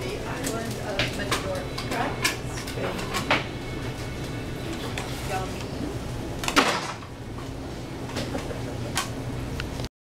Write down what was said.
the island of Majorca.